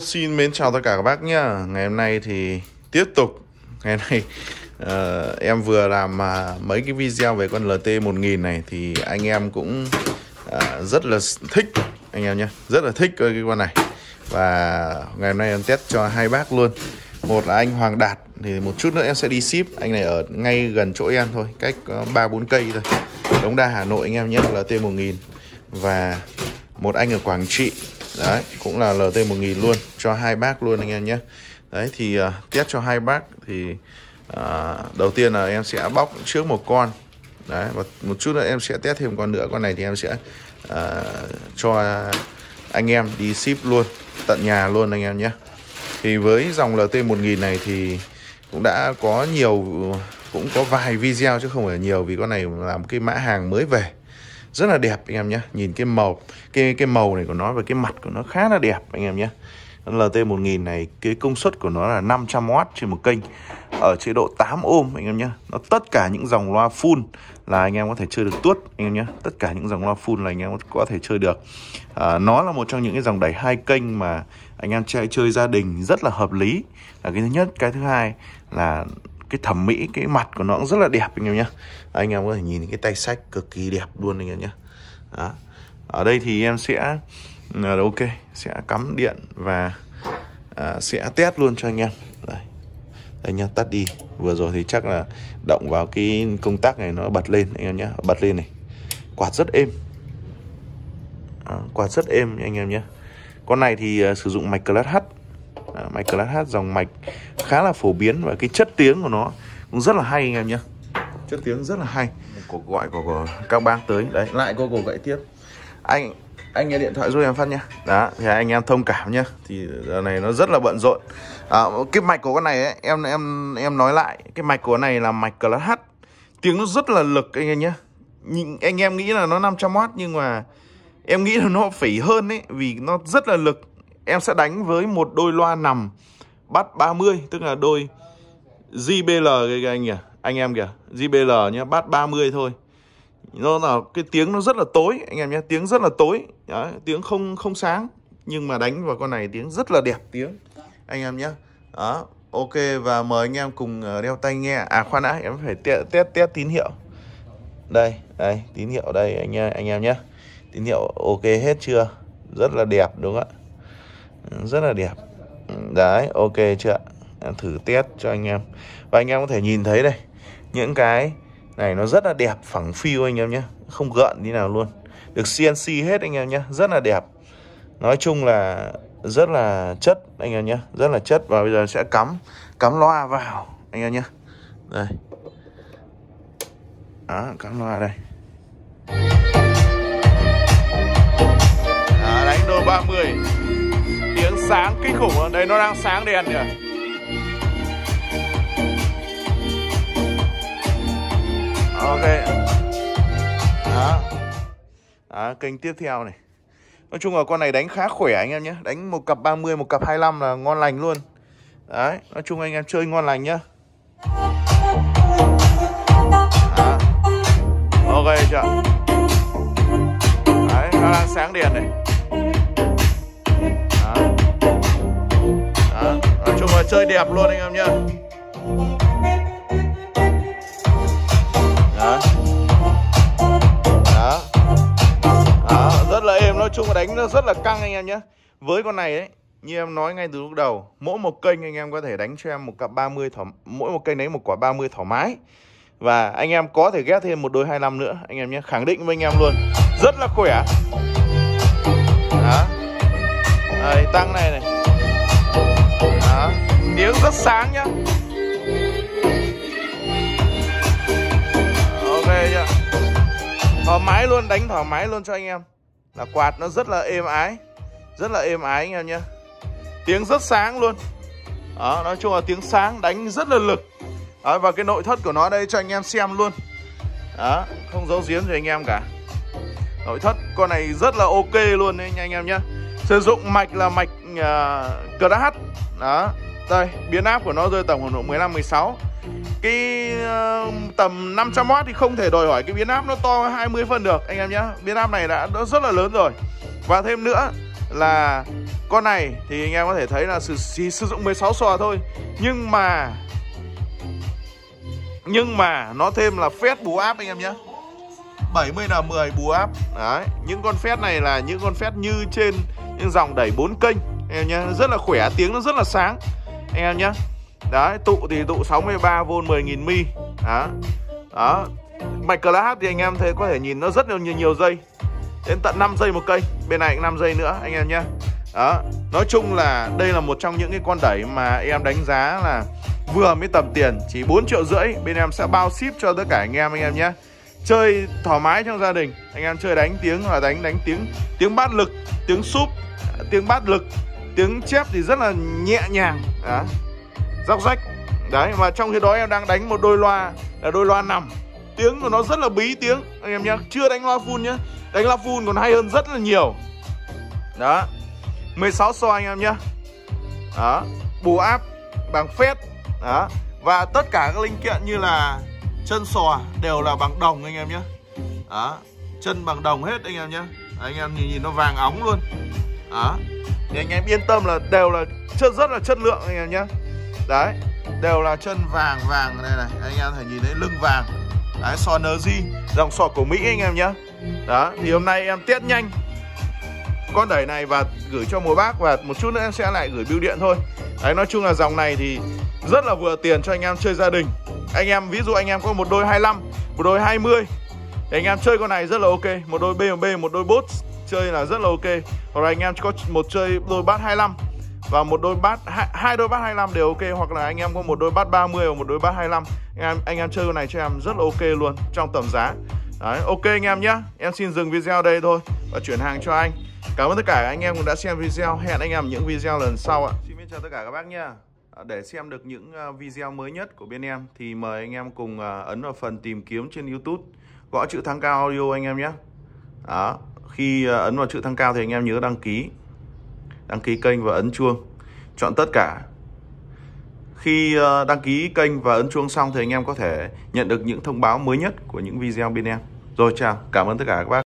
Xin mến chào tất cả các bác nhá. Ngày hôm nay thì tiếp tục. Ngày nay uh, em vừa làm uh, mấy cái video về con LT 1000 này Thì anh em cũng uh, rất là thích Anh em nhé Rất là thích cái con này. Và ngày hôm nay em test cho hai bác luôn. Một là anh Hoàng Đạt Thì một chút nữa em sẽ đi ship. Anh này ở ngay gần chỗ em thôi Cách ờ, uh, 3-4 cây thôi. Đống Đa Hà Nội anh em nhé LT 1000 Và một anh ở Quảng Trị Đấy, cũng là LT1000 luôn cho hai bác luôn anh em nhé. Đấy thì uh, test cho hai bác thì uh, đầu tiên là em sẽ bóc trước một con. Đấy và một chút nữa em sẽ test thêm con nữa. Con này thì em sẽ uh, cho anh em đi ship luôn tận nhà luôn anh em nhé. Thì với dòng LT1000 này thì cũng đã có nhiều cũng có vài video chứ không phải nhiều vì con này là một cái mã hàng mới về rất là đẹp anh em nhé. Nhìn cái màu cái cái màu này của nó và cái mặt của nó khá là đẹp anh em nhé. LT1000 này cái công suất của nó là 500W trên một kênh ở chế độ 8 ôm anh em nhé. Nó tất cả những dòng loa full là anh em có thể chơi được tuốt anh em nhé. Tất cả những dòng loa full là anh em có thể chơi được. À, nó là một trong những cái dòng đẩy hai kênh mà anh em chơi chơi gia đình rất là hợp lý. Là cái thứ nhất. Cái thứ hai là cái thẩm mỹ cái mặt của nó cũng rất là đẹp anh em nhé à, anh em có thể nhìn cái tay sách cực kỳ đẹp luôn anh em nhé đó. ở đây thì em sẽ là ok sẽ cắm điện và à, sẽ test luôn cho anh em. Đây. Đây nhá tắt đi. Vừa rồi thì chắc là động vào cái công tắc này nó bật lên anh em nhé bật lên này. Quạt rất êm. À, quạt rất êm anh em nhé con này thì uh, sử dụng mạch class H máy mạch class H dòng mạch khá là phổ biến và cái chất tiếng của nó cũng rất là hay anh em nhé chất tiếng rất là hay. Cuộc gọi của, của các bác tới. Đấy lại cô cổ gọi tiếp. Anh anh nghe điện thoại giúp em phát nhá. Đó thì anh em thông cảm nhá. Thì giờ này nó rất là bận rộn. À, cái mạch của con này ấy, em em em nói lại. Cái mạch của con này là mạch class H. Tiếng nó rất là lực anh em nhé nhưng anh em nghĩ là nó 500W nhưng mà em nghĩ là nó phỉ hơn ấy vì nó rất là lực em sẽ đánh với một đôi loa nằm bắt 30 tức là đôi JBL cái anh kìa anh em kìa JBL nhé bắt 30 thôi. Nó là cái tiếng nó rất là tối anh em nhé tiếng rất là tối. Đấy, tiếng không không sáng. Nhưng mà đánh vào con này tiếng rất là đẹp tiếng anh em nhé đó ok và mời anh em cùng ờ, đeo tai nghe. À khoan đã em phải test test, test tín hiệu. Đây đây tín hiệu đây anh anh em nhé tín hiệu ok hết chưa? Rất là đẹp đúng không ạ? Rất là đẹp. Đấy, ok chưa em thử test cho anh em. Và anh em có thể nhìn thấy đây, những cái này nó rất là đẹp, phẳng phiu anh em nhé. Không gợn như nào luôn. Được CNC hết anh em nhé. Rất là đẹp. Nói chung là rất là chất anh em nhé. Rất là chất và bây giờ sẽ cắm cắm loa vào anh em nhé. Đây. Đó, cắm loa đây. Đánh đô 30 mươi sáng, kinh khủng đây, nó đang sáng đèn kìa ok. Đó. Đó, kênh tiếp theo này. Nói chung là con này đánh khá khỏe anh em nhé. Đánh một cặp 30 một cặp 25 là ngon lành luôn. Đấy, nói chung anh em chơi ngon lành nhá. Đó. ok chưa? Đấy, nó đang sáng đèn này. Chơi đẹp luôn anh em nhá. Rất là êm, nói chung là đánh nó rất là căng anh em nhé với con này ấy, như em nói ngay từ lúc đầu, mỗi một kênh anh em có thể đánh cho em một cặp 30 thỏ mỗi một kênh đấy một quả 30 thoải mái. Và anh em có thể ghép thêm một đôi 25 nữa, anh em nhé khẳng định với anh em luôn. Rất là khỏe. Đó. Đây tăng này này tiếng rất sáng nhá. Ok chưa? Thoải mái luôn đánh thoải mái luôn cho anh em. Là quạt nó rất là êm ái. Rất là êm ái anh em nhé tiếng rất sáng luôn. Đó nói chung là tiếng sáng đánh rất là lực. Đó, và cái nội thất của nó đây cho anh em xem luôn. Đó không giấu giếm cho anh em cả. Nội thất con này rất là ok luôn đấy anh em nhé sử dụng mạch là mạch à, uh, crash đó đây biến áp của nó rơi tầm khoảng độ 15 16 cái uh, tầm 500W thì không thể đòi hỏi cái biến áp nó to 20 phân được anh em nhé biến áp này đã rất là lớn rồi. Và thêm nữa là con này thì anh em có thể thấy là sử, chỉ sử dụng 16 sò thôi. Nhưng mà nhưng mà nó thêm là phép bù áp anh em nhé 70 là 10 bù áp đấy những con phép này là những con phép như trên những dòng đẩy 4 kênh anh em nhé rất là khỏe tiếng nó rất là sáng anh em nhé đấy tụ thì tụ 63V 10.000 mi. Đó. Đó. Mạch class thì anh em thấy có thể nhìn nó rất là nhiều, nhiều dây đến tận 5 giây một cây bên này cũng 5 giây nữa anh em nhé đó. Nói chung là đây là một trong những cái con đẩy mà em đánh giá là vừa mới tầm tiền chỉ 4 triệu rưỡi bên em sẽ bao ship cho tất cả anh em anh em nhé chơi thoải mái trong gia đình anh em chơi đánh tiếng là đánh đánh tiếng tiếng bát lực tiếng súp tiếng bát lực tiếng chép thì rất là nhẹ nhàng đó. Róc rách. Đấy mà trong khi đó em đang đánh một đôi loa là đôi loa nằm. Tiếng của nó rất là bí tiếng anh em nhá, chưa đánh loa full nhé đánh loa full còn hay hơn rất là nhiều. Đó. 16 so anh em nhá, đó. Bù áp bằng phết đó. Và tất cả các linh kiện như là chân sò đều là bằng đồng anh em nhé đó. Chân bằng đồng hết anh em nhé anh em nhìn, nhìn nó vàng óng luôn đó thì anh em yên tâm là đều là chân rất là chất lượng anh em nhé. Đấy, đều là chân vàng vàng đây này. Anh em thể nhìn thấy lưng vàng. Đấy sò NG dòng sò của Mỹ anh em nhé. Đó, thì hôm nay em tiết nhanh con đẩy này và gửi cho một bác và một chút nữa em sẽ lại gửi bưu điện thôi. Đấy, nói chung là dòng này thì rất là vừa tiền cho anh em chơi gia đình. Anh em, ví dụ anh em có một đôi 25 một đôi 20 thì anh em chơi con này rất là ok. Một đôi BMB một đôi boots chơi là rất là ok. Hoặc là anh em có một chơi đôi bát 25 và một đôi bát hai, hai đôi bát 25 đều ok hoặc là anh em có một đôi bát 30 và một đôi bát 25 anh em anh em chơi con này cho em rất là ok luôn trong tầm giá. Đấy, ok anh em nhé Em xin dừng video đây thôi Và chuyển hàng cho anh. Cảm ơn tất cả anh em cũng đã xem video. Hẹn anh em những video lần sau ạ. Xin chào tất cả các bác nhé à, để xem được những à, video mới nhất của bên em thì mời anh em cùng à, ấn vào phần tìm kiếm trên YouTube. Gõ chữ thăng cao audio anh em nhé đó khi ờ, ấn vào chữ thăng cao thì anh em nhớ đăng ký đăng ký kênh và ấn chuông, chọn tất cả. Khi ờ, đăng ký kênh và ấn chuông xong thì anh em có thể nhận được những thông báo mới nhất của những video bên em. Rồi, chào, cảm ơn tất cả các bác.